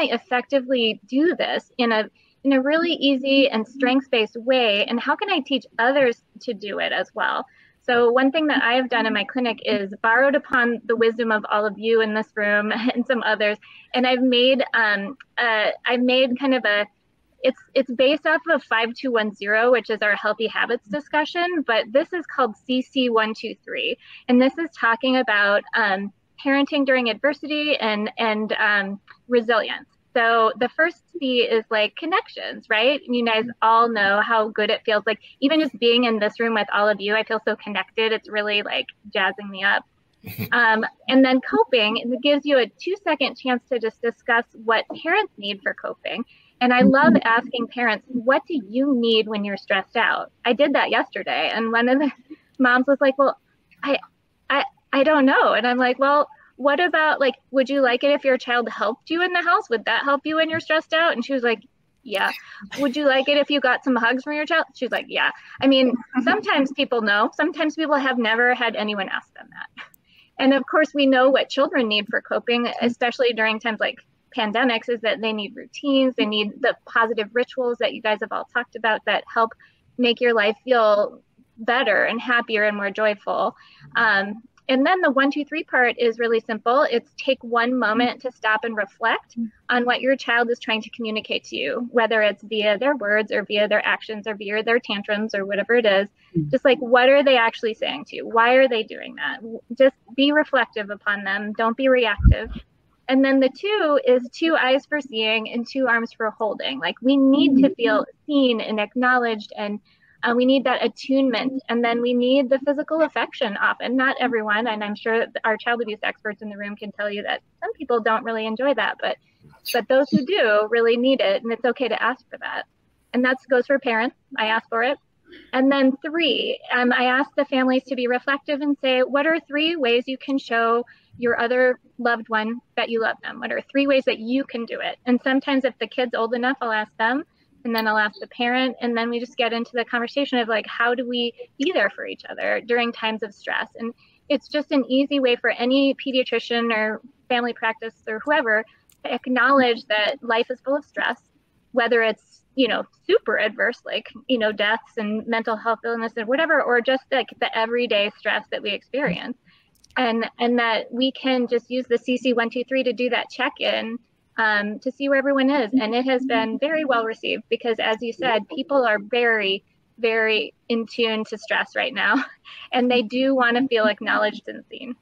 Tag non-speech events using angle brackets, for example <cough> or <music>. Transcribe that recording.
I effectively do this in a in a really easy and strengths-based way? And how can I teach others to do it as well? So one thing that I have done in my clinic is borrowed upon the wisdom of all of you in this room <laughs> and some others, and I've made um, uh, I've made kind of a it's it's based off of 5210 which is our healthy habits discussion but this is called cc123 and this is talking about um, parenting during adversity and and um, resilience so the first C is like connections, right? You guys all know how good it feels. Like even just being in this room with all of you, I feel so connected. It's really like jazzing me up. <laughs> um, and then coping, it gives you a two second chance to just discuss what parents need for coping. And I love mm-hmm. asking parents, what do you need when you're stressed out? I did that yesterday. And one of the <laughs> moms was like, well, I, I, I don't know. And I'm like, well, what about like, would you like it if your child helped you in the house? Would that help you when you're stressed out? And she was like, yeah. Would you like it if you got some hugs from your child? She's like, yeah. I mean, sometimes people know, sometimes people have never had anyone ask them that. And of course, we know what children need for coping, especially during times like pandemics is that they need routines, they need the positive rituals that you guys have all talked about that help make your life feel better and happier and more joyful. Um, and then the one, two, three part is really simple. It's take one moment to stop and reflect on what your child is trying to communicate to you, whether it's via their words or via their actions or via their tantrums or whatever it is. Mm. Just like, what are they actually saying to you? Why are they doing that? Just be reflective upon them. Don't be reactive. And then the two is two eyes for seeing and two arms for holding. Like we need to mm-hmm. feel seen and acknowledged and uh, we need that attunement and then we need the physical affection often not everyone and i'm sure our child abuse experts in the room can tell you that some people don't really enjoy that but but those who do really need it and it's okay to ask for that and that goes for parents i ask for it and then three um, i ask the families to be reflective and say what are three ways you can show your other loved one that you love them? What are three ways that you can do it? And sometimes if the kid's old enough, I'll ask them and then I'll ask the parent and then we just get into the conversation of like how do we be there for each other during times of stress? And it's just an easy way for any pediatrician or family practice or whoever to acknowledge that life is full of stress whether it's you know super adverse like you know deaths and mental health illness and whatever or just like the everyday stress that we experience. And and that we can just use the CC123 to do that check-in um, to see where everyone is. And it has been very well received because, as you said, people are very, very in tune to stress right now, <laughs> and they do want to feel acknowledged and seen.